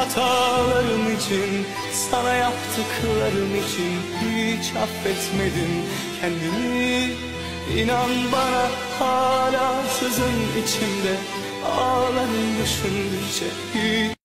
Hatalarım için, sana yaptıklarım için hiç affetmedim kendimi. İnan bana hala sızın içimde ağlarım düşündükçe hiç